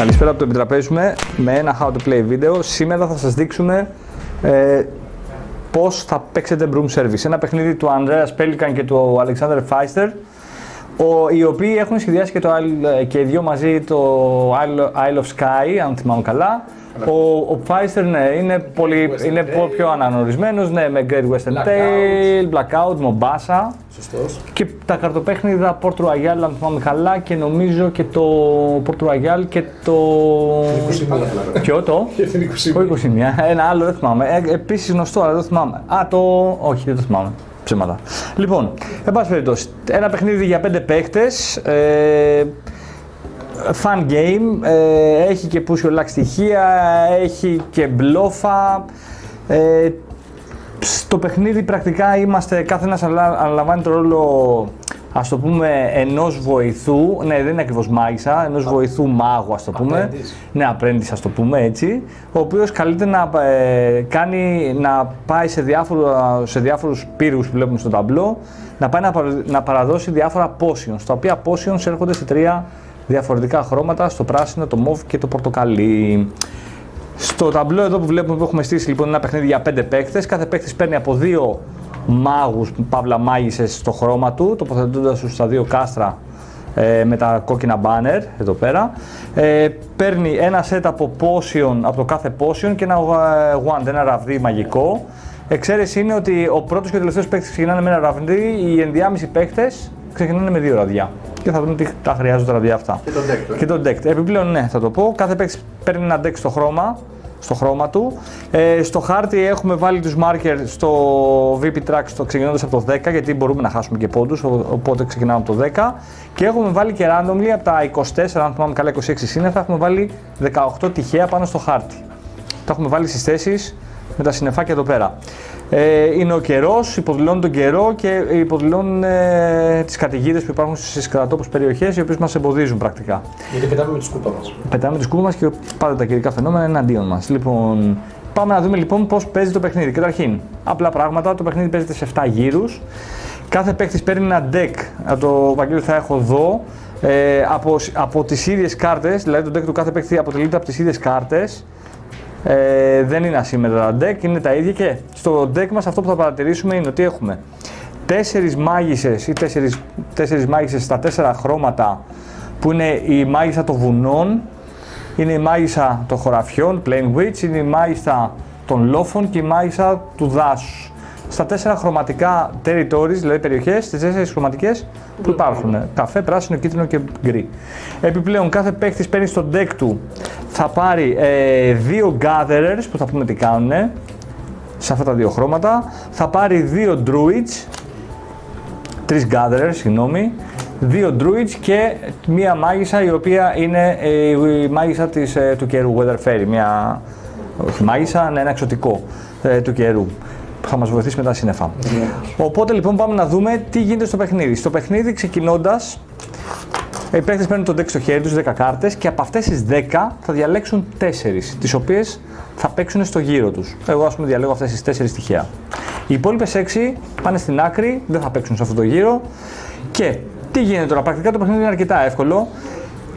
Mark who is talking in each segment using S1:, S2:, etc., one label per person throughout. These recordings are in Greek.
S1: Καλησπέρα από το επιτραπέζουμε με ένα how to play βίντεο. Σήμερα θα σας δείξουμε ε, πώς θα παίξετε broom service. Ένα παιχνίδι του Andreas Pelikan και του Alexander Feister, ο, οι οποίοι έχουν σχεδιάσει και, το, και οι δυο μαζί το Isle of Sky, αν θυμάμαι καλά. Ο, ο Pfizer ναι, είναι, πολύ, είναι πιο αναγνωρισμένος, ναι, με Great Western Blackout. Tail, Blackout, Mombasa.
S2: Σωστός.
S1: Και τα καρτοπέχνιδα Port Royal, αν θυμάμαι καλά, και νομίζω και το Port Royal και το... Ποιο το;
S2: Το
S1: 21. Ένα άλλο δεν θυμάμαι. Ε, Επίσης γνωστό, αλλά δεν θυμάμαι. Α, το. Όχι, δεν το θυμάμαι. Ψέματα. Λοιπόν, εν πάση περιπτώσει, ένα παιχνίδι για πέντε παίχτες. Ε, fun game, ε, έχει και push lock στοιχεία, έχει και μπλόφα. Ε, στο παιχνίδι πρακτικά είμαστε, κάθε ένας αναλαμβάνει το ρόλο ας το πούμε ενός βοηθού, ναι δεν είναι ακριβώς μάγισσα, ενός βοηθού μάγου ας το πούμε,
S2: Apprentice.
S1: ναι απρέντης ας το πούμε έτσι, ο οποίος καλείται να, ε, κάνει, να πάει σε, διάφορα, σε διάφορους πύργους που βλέπουμε στο ταμπλό, να πάει να, παρα- να παραδώσει διάφορα potions, τα οποία potions έρχονται σε τρία διαφορετικά χρώματα, στο πράσινο, το μοβ και το πορτοκαλί. Στο ταμπλό εδώ που βλέπουμε που έχουμε στήσει λοιπόν ένα παιχνίδι για πέντε παίκτες, κάθε παίκτης παίρνει από δύο μάγους, παύλα μάγισσες στο χρώμα του, τοποθετώντας τους στα δύο κάστρα ε, με τα κόκκινα banner εδώ πέρα. Ε, παίρνει ένα set από potion, από το κάθε potion και ένα ε, wand, ένα ραβδί μαγικό. Εξαίρεση είναι ότι ο πρώτος και ο τελευταίος παίκτης ξεκινάνε με ένα ραβδί, οι ενδιάμεσοι παίκτες ξεκινάνε με δύο ραβδιά. Και θα δούμε τι τα χρειάζονται τα ραβδιά αυτά.
S2: Και το deck του. ε.
S1: Και το deck. Επιπλέον, ναι, θα το πω. Κάθε παίκτης παίρνει ένα deck στο χρώμα, στο χρώμα του. Ε, στο χάρτη έχουμε βάλει τους marker στο VP track στο, ξεκινώντας από το 10, γιατί μπορούμε να χάσουμε και πόντους, ο- οπότε ξεκινάμε από το 10. Και έχουμε βάλει και randomly από τα 24, αν θυμάμαι καλά 26 σύννεφα, έχουμε βάλει 18 τυχαία πάνω στο χάρτη. Τα έχουμε βάλει στις θέσεις με τα συννεφάκια εδώ πέρα. Ε, είναι ο καιρός, υποδηλώνουν τον καιρό και υποδηλώνουν ε, τις καταιγίδες που υπάρχουν στις κρατόπου περιοχές, οι οποίες μας εμποδίζουν πρακτικά.
S2: Γιατί πετάμε με τη σκούπα μας.
S1: Πετάμε τη σκούπα μας και πάντα τα καιρικά φαινόμενα είναι εναντίον μας. Λοιπόν, πάμε να δούμε λοιπόν πώς παίζει το παιχνίδι. Καταρχήν, απλά πράγματα. Το παιχνίδι παίζεται σε 7 γύρους. Κάθε παίκτη παίρνει ένα deck. Από το Βαγγέλη θα έχω εδώ. Ε, από, από τις ίδιες κάρτες, δηλαδή το deck του κάθε παίκτη αποτελείται από τις ίδιες κάρτες. Ε, δεν είναι ασύμμετρα τα deck, είναι τα ίδια και στο deck μας αυτό που θα παρατηρήσουμε είναι ότι έχουμε τέσσερις μάγισσες ή τέσσερις, τέσσερις μάγισσες στα τέσσερα χρώματα που είναι η μάγισσα των βουνών, είναι η μάγισσα των χωραφιών, plain witch, είναι η μάγισσα των λόφων και η μάγισσα του δάσους. Στα τέσσερα χρωματικά territories, δηλαδή περιοχές, στις τέσσερις χρωματικές που υπάρχουν. Καφέ, πράσινο, κίτρινο και γκρι. Επιπλέον, κάθε παίχτης παίρνει στο deck του θα πάρει ε, δύο gatherers που θα πούμε τι κάνουν σε αυτά τα δύο χρώματα. Θα πάρει δύο druids, τρεις gatherers, συγγνώμη, δύο druids και μία μάγισσα η οποία είναι ε, η μάγισσα της, ε, του καιρού, Weather Fairy, μια όχι μάγισσα, ναι, ένα εξωτικό ε, του καιρού που θα μας βοηθήσει με τα σύννεφα. Οπότε λοιπόν πάμε να δούμε τι γίνεται στο παιχνίδι. Στο παιχνίδι ξεκινώντας οι παίκτες παίρνουν το deck στο χέρι τους, 10 κάρτες και από αυτές τις 10 θα διαλέξουν 4, τις οποίες θα παίξουν στο γύρο τους. Εγώ ας πούμε διαλέγω αυτές τις 4 στοιχεία. Οι υπόλοιπες 6 πάνε στην άκρη, δεν θα παίξουν σε αυτό το γύρο. Και τι γίνεται τώρα, πρακτικά το παιχνίδι είναι αρκετά εύκολο.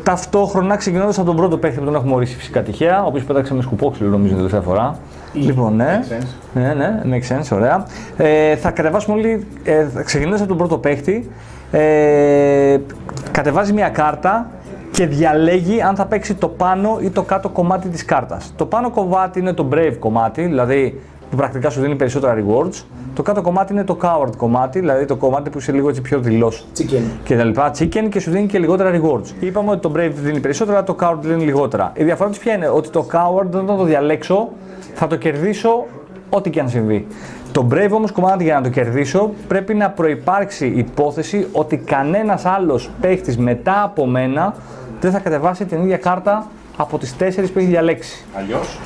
S1: Ταυτόχρονα ξεκινώντας από τον πρώτο παίκτη που τον έχουμε ορίσει φυσικά τυχαία, ο οποίος πέταξε με σκουπόξυλο νομίζω την τελευταία φορά. Λοιπόν, ναι.
S2: Makes sense.
S1: Ναι, ναι, makes sense, ωραία. Ε, θα κατεβάσουμε όλοι, ε, ξεκινώντας από τον πρώτο παίχτη, ε, κατεβάζει μια κάρτα και διαλέγει αν θα παίξει το πάνω ή το κάτω κομμάτι της κάρτας. Το πάνω κομμάτι είναι το brave κομμάτι, δηλαδή που πρακτικά σου δίνει περισσότερα rewards. Το κάτω κομμάτι είναι το coward κομμάτι, δηλαδή το κομμάτι που είσαι λίγο έτσι πιο δηλός
S2: Chicken.
S1: και τα λοιπά, chicken και σου δίνει και λιγότερα rewards. Είπαμε ότι το Brave δίνει περισσότερα, το Coward δίνει λιγότερα. Η διαφορά του ποια είναι, ότι το Coward όταν το διαλέξω θα το κερδίσω ό,τι και αν συμβεί. Το Brave όμως κομμάτι για να το κερδίσω πρέπει να προϋπάρξει υπόθεση ότι κανένας άλλος παίχτης μετά από μένα δεν θα κατεβάσει την ίδια κάρτα από τις τέσσερις που έχει διαλέξει.
S2: Αλλιώς;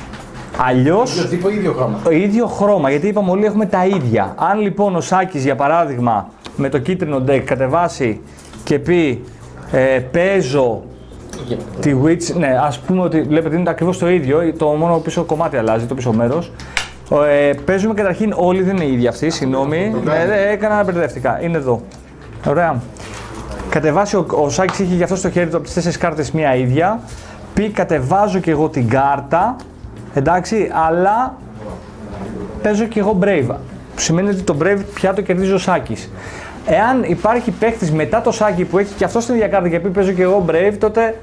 S1: Αλλιώς
S2: Ίδιο τύπο, ίδιο χρώμα.
S1: το ίδιο χρώμα, γιατί είπαμε όλοι έχουμε τα ίδια. Αν λοιπόν ο Σάκης για παράδειγμα με το κίτρινο deck κατεβάσει και πει ε, παίζω τη Witch, ναι ας πούμε ότι βλέπετε είναι ακριβώς το ίδιο, το μόνο πίσω κομμάτι αλλάζει, το πίσω μέρος. Ε, παίζουμε καταρχήν όλοι, δεν είναι οι ίδιοι αυτοί, συγγνώμη, ναι, ναι, έκανα μπερδευτικά, είναι εδώ. Ωραία. Κατεβάσει ο, ο Σάκης είχε γι' αυτό στο χέρι του από τις τέσσερις κάρτες μία ίδια. πει κατεβάζω και εγώ την κάρτα, εντάξει, αλλά παίζω και εγώ Brave. Που σημαίνει ότι το Brave πια το κερδίζει ο Σάκης. Εάν υπάρχει παίχτη μετά το Σάκη που έχει και αυτό την ίδια κάρτα και πει παίζω και εγώ Brave, τότε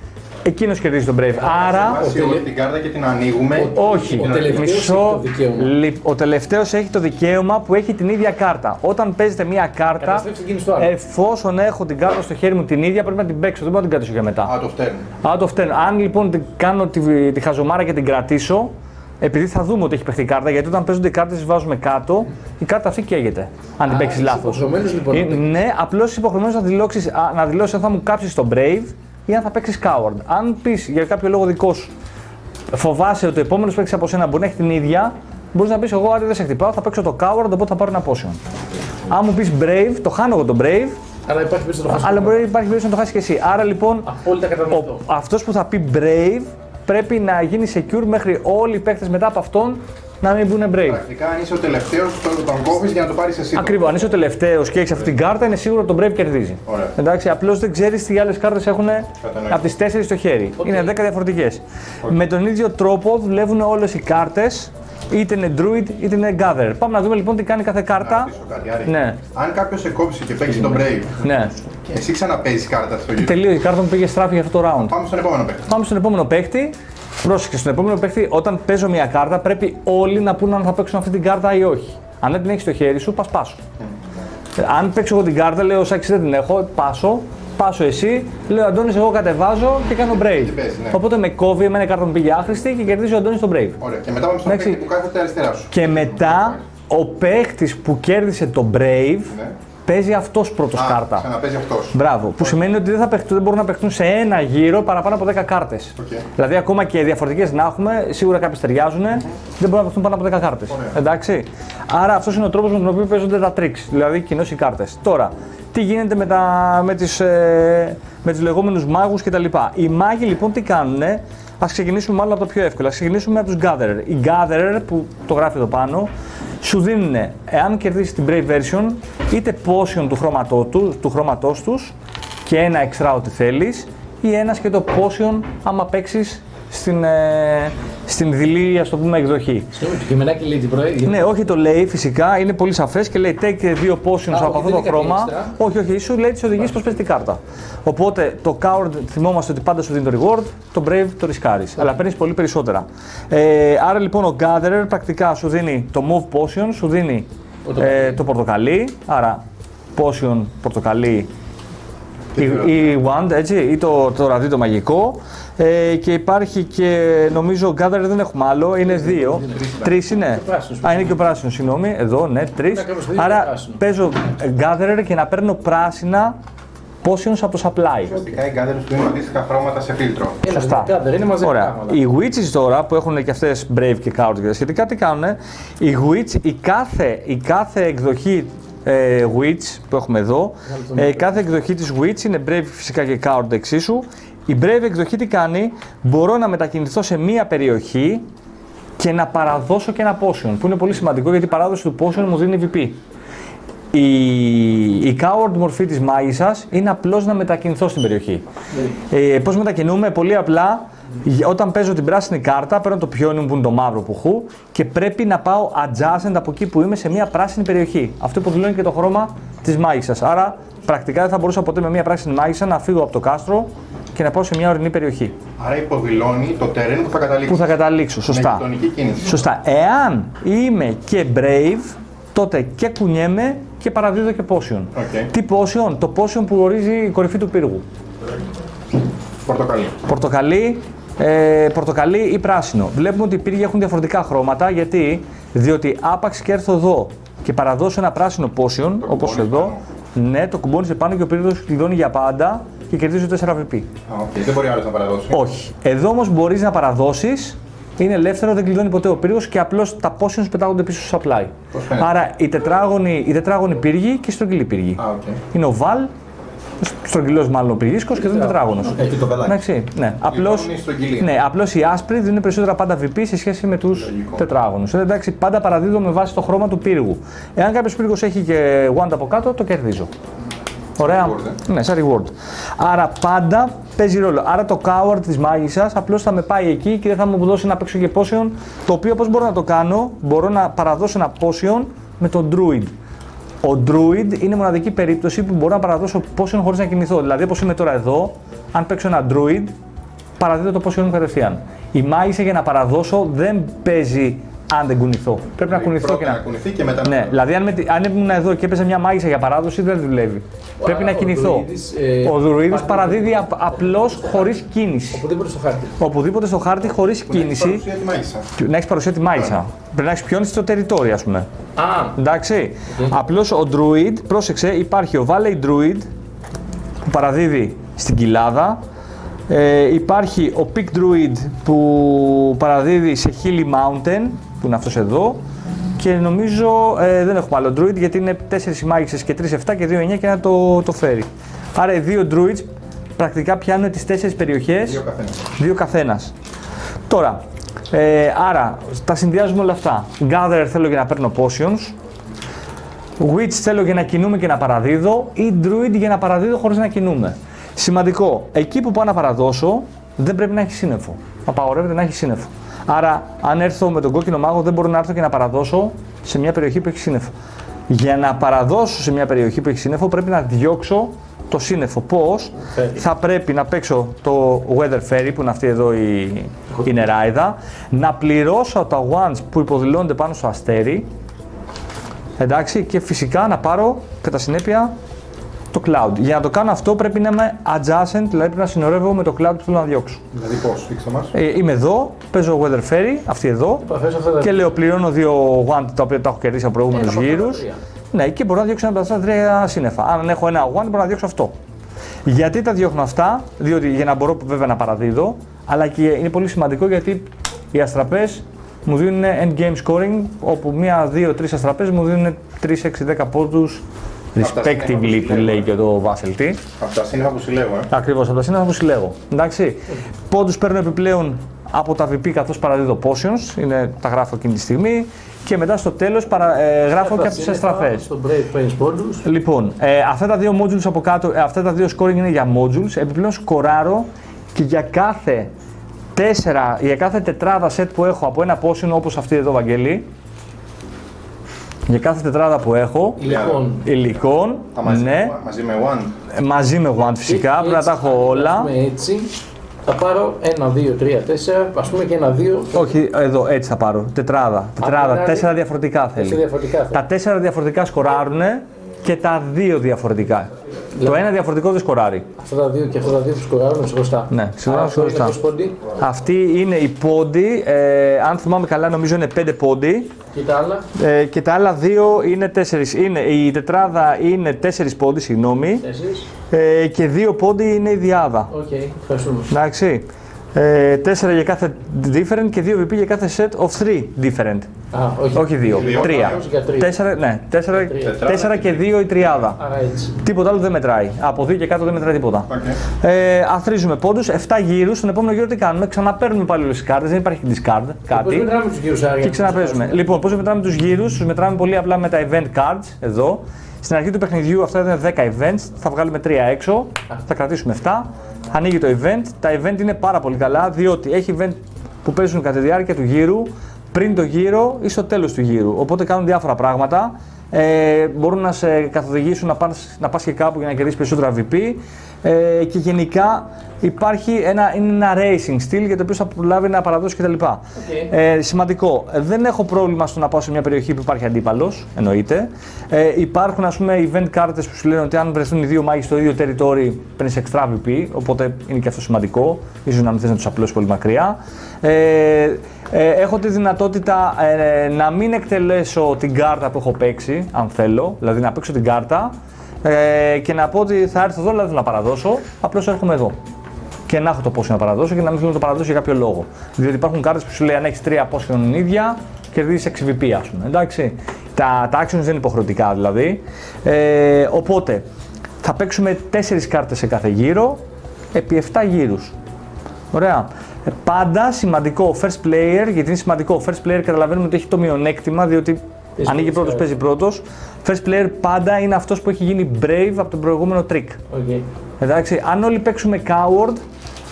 S1: εκείνος κερδίζει τον Brave. Άρα.
S3: Βάζει όλη την κάρτα και την ανοίγουμε.
S1: Όχι,
S2: Ο τελευταίος έχει
S1: μισό.
S2: το δικαίωμα.
S1: λι- Ο τελευταίος έχει το δικαίωμα που έχει την ίδια κάρτα. Όταν παίζετε μία κάρτα,
S2: Καταστρέψτε εκείνη στο άλλο.
S1: εφόσον έχω την κάρτα στο χέρι μου την ίδια, πρέπει να την παίξω. Δεν μπορώ να την κρατήσω για μετά.
S3: Α, το φταίνουν.
S1: Α, το φταίνω. Αν λοιπόν την κάνω τη, τη χαζομάρα και την κρατήσω, επειδή θα δούμε ότι έχει παιχτεί η κάρτα, γιατί όταν παίζονται οι κάρτες, βάζουμε κάτω, η κάρτα αυτή καίγεται. Αν την
S2: Α,
S1: παίξεις
S2: είσαι
S1: λάθο.
S2: υποχρεωμένος, λοιπόν, να παίξεις.
S1: Ναι, απλώς είσαι υποχρεωμένος να δηλώσει να δηλώσεις αν θα μου κάψεις το Brave ή αν θα παίξεις Coward. Αν πεις για κάποιο λόγο δικός σου, φοβάσαι ότι ο επόμενος παίξεις από σένα μπορεί να έχει την ίδια, μπορείς να πεις: Εγώ, αν δεν σε χτυπάω, θα παίξω το Coward, οπότε θα πάρω ένα potion. Αν μου πεις Brave, το χάνω εγώ το Brave,
S2: Άρα υπάρχει περίπτωση να το χάσει.
S1: αλλά μπορεί υπάρχει περίπτωση να το χάσει και εσύ. Άρα λοιπόν,
S2: Απόλυτα κατανοητό.
S1: ο, αυτός που θα πει Brave πρέπει να γίνει secure μέχρι όλοι οι παίκτες μετά από αυτόν να μην μπουν Brave.
S3: Πρακτικά, αν είσαι ο τελευταίος, τον κόβεις για να το πάρεις εσύ.
S1: Ακριβώς. Αν είσαι ο τελευταίος και έχεις αυτή την κάρτα, είναι σίγουρο ότι τον Brave κερδίζει.
S3: Ωραία.
S1: Εντάξει, απλώς δεν ξέρεις τι άλλες κάρτες έχουν
S3: Κατανοητό.
S1: από τις 4 στο χέρι. Είναι 10 διαφορετικές. Με τον ίδιο τρόπο δουλεύουν όλες οι κάρτες, είτε είναι Druid είτε είναι Gather. Πάμε να δούμε λοιπόν τι κάνει κάθε
S3: Να
S1: κάρτα.
S3: ρωτήσω κάτι, Άρη.
S1: Ναι.
S3: Αν κάποιος σε κόψει και παίξει τον Brave,
S1: Ναι.
S3: εσύ ξαναπέζεις κάρτα στο γύρο.
S1: Τελείω, η κάρτα μου πήγε στράφη για αυτό το round.
S3: Πάμε στον επόμενο παίκτη.
S1: Πάμε στον επόμενο παίκτη. Πρόσεξε, στον επόμενο παίκτη, όταν παίζω μια κάρτα, πρέπει όλοι να πούνε αν θα παίξουν αυτή την κάρτα ή όχι. Αν δεν την έχεις στο χέρι σου, πας πάσο. Αν παίξω εγώ την κάρτα, λέω Σάκη δεν την έχω, πάσω. Πάσω εσύ, λέω Αντώνης, εγώ κατεβάζω και κάνω brave.
S3: παίζει, ναι.
S1: Οπότε με κόβει, εμένα η κάρτα μου πήγε άχρηστη και κερδίζει ο Αντώνης τον brave.
S3: Ωραία. Και μετά πάμε στον
S1: Εντάξει.
S3: παίκτη που κάθεται αριστερά σου.
S1: Και μετά ο παίκτης που κέρδισε το brave
S3: Ναι.
S1: Παίζει αυτός πρώτος
S3: Α,
S1: κάρτα.
S3: Ξαναπαίζει αυτός.
S1: Μπράβο. Που σημαίνει ότι δεν, θα παιχτούν, δεν μπορούν να παιχτούν σε ένα γύρο παραπάνω από 10 κάρτες.
S3: Οκ.
S1: Δηλαδή, ακόμα και διαφορετικές να έχουμε, σίγουρα κάποιες ταιριάζουν, δεν μπορούν να παιχτούν πάνω από 10 κάρτες.
S3: Ωραία.
S1: Εντάξει. Άρα, αυτός είναι ο τρόπος με τον οποίο παίζονται τα tricks, δηλαδή κοινώς οι κάρτες. Τώρα, τι γίνεται με, τα, με, τις, ε, με τους λεγόμενους μάγους κτλ. Οι μάγοι λοιπόν τι κάνουνε, ας ξεκινήσουμε μάλλον από το πιο εύκολο, ας ξεκινήσουμε από τους Gatherer. Οι Gatherer που το γράφει εδώ πάνω, σου δίνουν, εάν κερδίσεις την Brave Version, είτε potion του, χρώματό του, του χρώματός τους και ένα extra ό,τι θέλεις, ή ένας και το potion άμα παίξεις στην, ε, στην δειλή, ας το πούμε, εκδοχή.
S2: Συγγνώμη, το κειμενάκι λέει την πρωί.
S1: Ναι, όχι το λέει φυσικά, είναι πολύ σαφές και λέει take δύο potions
S2: Α,
S1: από
S2: όχι,
S1: αυτό
S2: δεν
S1: το
S2: είναι κάτι
S1: χρώμα.
S2: έξτρα.
S1: Όχι, όχι, σου λέει τι οδηγίε πώ παίζει την κάρτα. Οπότε το coward θυμόμαστε ότι πάντα σου δίνει το reward, το brave το ρισκάρεις. Αλλά παίρνεις πολύ περισσότερα. Ε, άρα λοιπόν ο gatherer πρακτικά σου δίνει το move potion, σου δίνει ε, το πορτοκαλί. Άρα potion, πορτοκαλί ή, ή wand, έτσι, ή το, το ραβδί το μαγικό. Ε, και υπάρχει και νομίζω Gather δεν έχουμε άλλο, είναι δύο. Τρεις είναι.
S2: πράσινος.
S1: Α, είναι και ο πράσινος, συγγνώμη, εδώ, ναι, τρεις.
S2: Να κάνουμε στο ίδιο
S1: Άρα
S2: πράσινο.
S1: παίζω Gatherer και να παίρνω πράσινα potions από το supply.
S3: Ουσιαστικά οι γκάδερ του δίνουν αντίστοιχα χρώματα σε φίλτρο.
S2: Ένα
S1: Σωστά.
S2: δικά, δεν είναι μαζικά
S1: Ωραία.
S2: πράγματα.
S1: Οι witches τώρα που έχουν και αυτές brave και coward και τα σχετικά, τι κάνουν. Οι witch, η κάθε, η κάθε εκδοχή ε, witch που έχουμε εδώ, ε, η κάθε εκδοχή της witch είναι brave φυσικά και coward εξίσου. Η brave εκδοχή τι κάνει, μπορώ να μετακινηθώ σε μία περιοχή και να παραδώσω και ένα potion, που είναι πολύ σημαντικό γιατί η παράδοση του potion μου δίνει VP. Η, η coward μορφή της μάγισσας είναι απλώς να μετακινηθώ στην περιοχή. Ε, πώς μετακινούμε, πολύ απλά, γ- όταν παίζω την πράσινη κάρτα, παίρνω το πιόνι μου που είναι το μαύρο που έχω και πρέπει να πάω adjacent από εκεί που είμαι σε μια πράσινη περιοχή. Αυτό υποδηλώνει και το χρώμα της μάγισσας. Άρα, πρακτικά δεν θα μπορούσα ποτέ με μια πράσινη μάγισσα να φύγω από το κάστρο και να πάω σε μια ορεινή περιοχή.
S3: Άρα υποδηλώνει το terrain που θα καταλήξει.
S1: Που θα καταλήξω, σωστά.
S3: Με γειτονική κίνηση.
S1: Σωστά. Εάν είμαι και brave, τότε και κουνιέμαι και παραδίδω και potion.
S3: Οκ.
S1: Τι potion? Το potion που ορίζει η κορυφή του πύργου.
S3: Πορτοκαλί.
S1: Πορτοκαλί, ε, πορτοκαλί ή πράσινο. Βλέπουμε ότι οι πύργοι έχουν διαφορετικά χρώματα γιατί; Διότι άπαξ και έρθω εδώ και παραδώσω ένα πράσινο potion, όπως
S3: κουμπώνεις
S1: εδώ, ναι, το κουμπώνεις επάνω και ο πύργος κλειδώνει για πάντα και κερδίζω 4 VP.
S3: Α, οκ. Δεν μπορεί άλλος να παραδώσει.
S1: Όχι. Εδώ όμως μπορείς να παραδώσεις, είναι ελεύθερο, δεν κλειδώνει ποτέ ο πύργος και απλώς τα potions πετάγονται πίσω στο supply.
S3: Πώς φαίνεται;
S1: Άρα οι τετράγωνοι, οι τετράγωνοι πύργοι και οι στρογγυλοί πύργοι.
S3: Α, οκ.
S1: Είναι ο βαλ, στρογγυλός μάλλον ο πυργίσκο και εδώ είναι τετράγωνος.
S4: Έχει το βελάκι.
S1: Εντάξει, ναι. Απλώς,
S3: είναι στρογγυλή.
S1: ναι, απλώς οι άσπροι δίνουν περισσότερα πάντα VP σε σχέση με τους
S3: Λογικό.
S1: τετράγωνους. Ε, εντάξει, πάντα παραδίδω με βάση το χρώμα του πύργου. Εάν κάποιος πύργος έχει και wand από κάτω, το κερδίζω. Ωραία.
S3: reward,
S1: Ναι, σαν reward. Άρα πάντα παίζει ρόλο. Άρα το coward της μάγισσα απλώς θα με πάει εκεί και δεν θα μου δώσει να παίξω και potion. Το οποίο πώς μπορώ να το κάνω, μπορώ να παραδώσω ένα potion με τον druid. Ο druid είναι η μοναδική περίπτωση που μπορώ να παραδώσω potion χωρίς να κινηθώ. Δηλαδή, όπως είμαι τώρα εδώ, αν παίξω ένα druid, παραδίδω το potion μου κατευθείαν. Η μάγισσα για να παραδώσω δεν παίζει αν δεν κουνηθώ. Πρέπει να κουνηθώ
S3: Πρώτα
S1: και
S3: να
S1: να.
S3: κουνηθεί και μετά
S1: Ναι, δηλαδή αν, με, τη- αν ήμουν εδώ και έπαιζε μια μάγισσα για παράδοση δεν δουλεύει. Πρέπει να
S2: ο
S1: κινηθώ.
S2: Druidis, ε,
S1: ο Δουρουίδης
S2: πάντα-
S1: παραδίδει απ, απλώς χωρίς κίνηση.
S2: Οπουδήποτε στο χάρτη.
S1: Οπουδήποτε στο χάρτη χωρίς κίνηση,
S3: Παρουσία τη μάγισσα.
S1: να έχεις παρουσία τη μάγισσα. Πρέπει να έχεις πιόνι στο territory, ας πούμε.
S2: Α,
S1: Εντάξει. Απλώς ο Druid, πρόσεξε, υπάρχει ο Valley Druid που παραδίδει στην κοιλάδα. Ε, υπάρχει ο Peak Druid που παραδίδει σε Hilly Mountain, που είναι αυτός εδώ. Και νομίζω ε, δεν έχουμε άλλο Druid γιατί είναι 4 οι μάγισσες και 3 7 και 2 9 και ένα το, το φέρει. Άρα οι δύο Druids πρακτικά πιάνουν τις 4 περιοχές
S3: Δύο καθένας.
S1: Δύο καθένας. Τώρα, ε, άρα τα συνδυάζουμε όλα αυτά. Gather θέλω για να παίρνω potions. Witch θέλω για να κινούμε και να παραδίδω. Ή Druid για να παραδίδω χωρίς να κινούμε. Σημαντικό, εκεί που πάω να παραδώσω δεν πρέπει να έχει σύννεφο. Απαγορεύεται να έχει σύννεφο. Άρα, αν έρθω με τον κόκκινο μάγο, δεν μπορώ να έρθω και να παραδώσω σε μια περιοχή που έχει σύννεφο. Για να παραδώσω σε μια περιοχή που έχει σύννεφο, πρέπει να διώξω το σύννεφο. Πώς,
S2: Fairy.
S1: θα πρέπει να παίξω το Weather Fairy, που είναι αυτή εδώ η, η νεράιδα, να πληρώσω τα wands που υποδηλώνονται πάνω στο αστέρι, εντάξει, και φυσικά να πάρω κατά συνέπεια το cloud. Για να το κάνω αυτό πρέπει να είμαι adjacent, δηλαδή πρέπει να συνορεύω με το cloud που θέλω να διώξω.
S3: Δηλαδή πώς, δείξτε μας.
S1: Ε, είμαι εδώ, παίζω Weather Fairy, αυτή εδώ,
S2: επαφές αυτά τα
S1: και λέω πληρώνω δύο wand τα οποία τα έχω κερδίσει από προηγούμενους
S2: Ένα από
S1: γύρους.
S2: αυτά τα τρία.
S1: Ναι, και μπορώ να διώξω ένα από αυτά τα τρία σύννεφα. Αν έχω ένα wand, μπορώ να διώξω αυτό. Γιατί τα διώχνω αυτά, διότι για να μπορώ βέβαια να παραδίδω, αλλά και είναι πολύ σημαντικό γιατί οι αστραπές μου δίνουν end game scoring, όπου μία, δύο, τρεις αστραπές μου δίνουν 3, 6, 10 πόντους
S3: Αυτά
S1: respectively που
S3: συλλέγω.
S1: λέει και το Vassal T.
S3: Αυτά σύννεφα που συλλέγω, ε.
S1: Ακριβώς, από τα σύννεφα που συλλέγω. Εντάξει. Πόντους παίρνω επιπλέον από τα VP καθώς παραδίδω potions, είναι, τα γράφω εκείνη τη στιγμή. Και μετά στο τέλος ε, γράφω και από τις
S2: σύννεφα
S1: αστραφέ.
S2: Στο Brave Pains πόντους.
S1: Λοιπόν, ε, αυτά τα δύο modules από κάτω, ε, αυτά τα δύο scoring είναι για modules. Επιπλέον σκοράρω και για κάθε τέσσερα, για κάθε τετράδα set που έχω από ένα potion όπως αυτή εδώ, Βαγγέλη, για κάθε τετράδα που έχω,
S2: Λοιπόν,
S1: υλικών,
S3: Τα μαζί,
S1: ναι,
S3: μαζί με one.
S1: ε, μαζί με wand φυσικά,
S2: και
S1: πρέπει να
S2: έτσι,
S1: τα έχω όλα.
S2: αν γράψουμε έτσι, θα πάρω 1, 2, 3, 4, ας πούμε και ένα 2.
S1: Όχι, εδώ έτσι θα πάρω. Τετράδα. Τετράδα.
S2: δηλαδή,
S1: Τέσσερα διαφορετικά
S2: Τέσσερα
S1: θέλει.
S2: διαφορετικά θα.
S1: Τα τέσσερα διαφορετικά σκοράρουν και τα δύο διαφορετικά. Το
S2: Δηλαδή-
S1: ένα διαφορετικό δεν σκοράρει.
S2: Αυτά τα δύο και αυτά τα δύο που σκοράρουν ξεχωριστά.
S1: Ναι, ξεχωριστά,
S2: Άρα, αυτό είναι
S1: ξεχωριστά.
S2: ποιος πόντοι
S1: Αυτοί είναι οι πόντοι. Ε, αν θυμάμαι καλά, νομίζω είναι πέντε πόντοι.
S2: Και τα άλλα;
S1: Ε, και τα άλλα δύο είναι τέσσερις. Είναι, η τετράδα είναι τέσσερις πόντοι, συγγνώμη.
S2: Τέσσερις.
S1: Ε, και δύο πόντοι είναι η δυάδα.
S2: Οκ, ευχαριστούμε.
S1: Εντάξει. Ε, τέσσερα για κάθε different και δύο VP για κάθε set of three different.
S2: Α, όχι.
S1: Όχι δύο,
S3: Δύο,
S1: τρία.
S2: όχι για τρία.
S1: Τέσσερα, ναι, τέσσερα,
S2: Τετράδα
S1: τέσσερα και δύο η τριάδα.
S2: Άρα έτσι.
S1: Τίποτα άλλο δεν μετράει. Από δύο και κάτω δεν μετράει τίποτα.
S3: Οκ.
S1: Ε, αθροίζουμε πόντους, 7 γύρους. Στον επόμενο γύρο τι κάνουμε, ξαναπαίρνουμε πάλι όλες τις κάρτες, δεν υπάρχει discard,
S2: Πώς
S1: κάτι.
S2: μετράμε τους γύρους άραγε.
S1: Και ξαναπαίζουμε. Λοιπόν, πώς μετράμε τους γύρους, τους μετράμε πολύ απλά με τα event cards εδώ. Στην αρχή του παιχνιδιού αυτά είναι 10 events, θα βγάλουμε 3 έξω, θα κρατήσουμε 7. Ανοίγει το event. Τα event είναι πάρα πολύ καλά διότι έχει event που παίζουν κατά τη διάρκεια του γύρου, πριν το γύρο ή στο τέλος του γύρου. Οπότε κάνουν διάφορα πράγματα. Ε, μπορούν να σε καθοδηγήσουν να πας, να πας και κάπου για να κερδίσεις περισσότερα VP ε, και γενικά υπάρχει ένα, είναι ένα racing style για το οποίο θα προλάβει να παραδώσει κτλ. Ε, σημαντικό. Ε, Δεν έχω πρόβλημα στο να πάω σε μια περιοχή που υπάρχει αντίπαλος, εννοείται. Ε, υπάρχουν ας πούμε event κάρτε που σου λένε ότι αν βρεθούν οι δύο μάγοι στο ίδιο territory παίρνεις extra VP, οπότε είναι και αυτό σημαντικό. ίσως να μην θες να τους απλώσεις πολύ μακριά. Ε, ε, έχω τη δυνατότητα ε, να μην εκτελέσω την κάρτα που έχω παίξει, αν θέλω, δηλαδή να παίξω την κάρτα ε, και να πω ότι θα έρθω εδώ, δηλαδή να παραδώσω, απλώς έρχομαι εδώ. Και να έχω το πόσο να παραδώσω και να μην θέλω να το παραδώσω για κάποιο λόγο. Διότι υπάρχουν κάρτες που σου λέει αν έχεις τρία πόσιον ίδια, κερδίζει 6 VP, ας πούμε. Εντάξει. Τα, τα actions δεν είναι υποχρεωτικά δηλαδή. Ε, οπότε θα παίξουμε 4 κάρτες σε κάθε γύρο επί 7 γύρους. Ωραία. Ε, Πάντα σημαντικό first player, γιατί είναι σημαντικό. First player καταλαβαίνουμε ότι έχει το μειονέκτημα, διότι
S2: Παίζει
S1: Ανοίγει
S2: πρώτος,
S1: πρώτο, παίζει πρώτος. First player πάντα είναι αυτός που έχει γίνει brave από τον προηγούμενο trick.
S2: Οκ.
S1: Εντάξει, αν όλοι παίξουμε coward,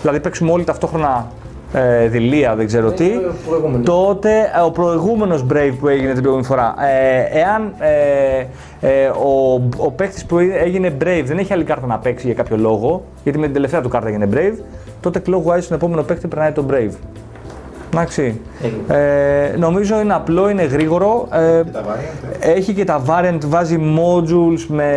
S1: δηλαδή παίξουμε όλοι ταυτόχρονα ε, δειλία, δεν ξέρω τι,
S2: Είναι ο προηγούμενος.
S1: τότε ε, ο προηγούμενος Brave που έγινε την προηγούμενη φορά, ε, εάν ε, ε, ο, ο παίκτης που έγινε Brave δεν έχει άλλη κάρτα να παίξει για κάποιο λόγο, γιατί με την τελευταία του κάρτα έγινε Brave, τότε clockwise στον επόμενο παίκτη περνάει το Brave. Εντάξει. Ε, νομίζω είναι απλό, είναι γρήγορο. Ε,
S3: Και τα variant.
S1: έχει και τα variant, βάζει modules με,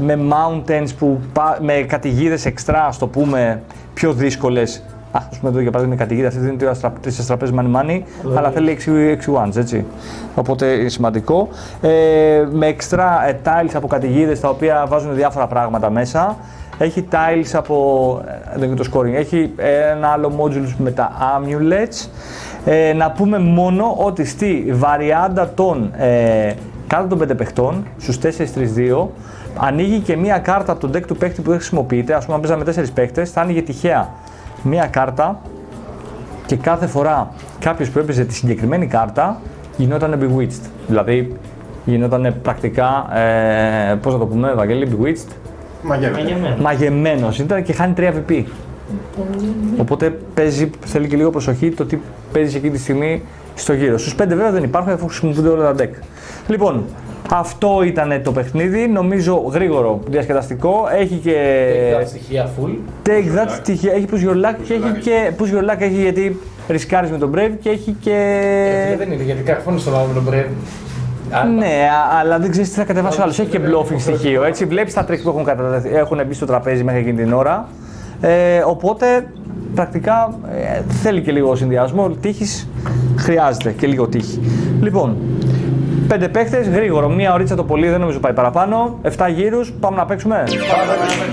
S1: με mountains, που, πα- με καταιγίδε εξτρά, ας το πούμε, πιο δύσκολες. Α ας πούμε εδώ για παράδειγμα η καταιγίδα αυτή δίνει τρεις αστραπές money money, αλλά θέλει 6 ones, έτσι. Οπότε είναι σημαντικό. Ε, με εξτρά ε, tiles από καταιγίδε τα οποία βάζουν διάφορα πράγματα μέσα. Έχει tiles από. ε, Δεν είναι το scoring. Έχει ένα άλλο module με τα amulets. Ε, να πούμε μόνο ότι στη βαριάντα των ε, κάτω των 5 παιχτών, στους 4-3-2, ανοίγει και μία κάρτα από το deck του παίχτη που δεν χρησιμοποιείται. Ας πούμε, αν παίζαμε 4 παίχτες, θα άνοιγε τυχαία μία κάρτα και κάθε φορά κάποιος που έπαιζε τη συγκεκριμένη κάρτα γινόταν bewitched. Δηλαδή, γινόταν πρακτικά, ε, πώς να το πούμε, Ευαγγέλη, bewitched,
S3: Μαγεύεται.
S2: Μαγεμένος.
S1: μαγεμένος ήταν και χάνει 3 VP. Οπότε παίζει, θέλει και λίγο προσοχή το τι παίζει εκείνη τη στιγμή στο γύρο. Στους 5 βέβαια δεν υπάρχουν αφού χρησιμοποιούνται όλα τα deck. Λοιπόν, αυτό ήταν το παιχνίδι. Νομίζω γρήγορο, διασκεδαστικό. Έχει και.
S2: Έχει τα στοιχεία full.
S1: Take that στοιχεία. Έχει push your luck και έχει και. Push your luck έχει γιατί ρισκάρεις με τον Brave και έχει και.
S2: Ε, δεν είναι γιατί καρφώνει στο λαό με τον Brave. Α,
S1: Ναι, α- αλλά δεν ξέρεις τι θα κατεβάσει ο άλλος. Έχει και bluffing στοιχείο. Έτσι, βλέπεις τα tricks που έχουν, κατατεθεί- έχουν μπει στο τραπέζι μέχρι εκείνη την ώρα. Ε, οπότε πρακτικά ε, θέλει και λίγο συνδυασμό. Τύχης χρειάζεται και λίγο τύχη. Λοιπόν, πέντε παίχτες, γρήγορο. Μία ωρίτσα το πολύ, δεν νομίζω πάει παραπάνω. 7 γύρους, πάμε να παίξουμε.
S3: Πάμε να παίξουμε.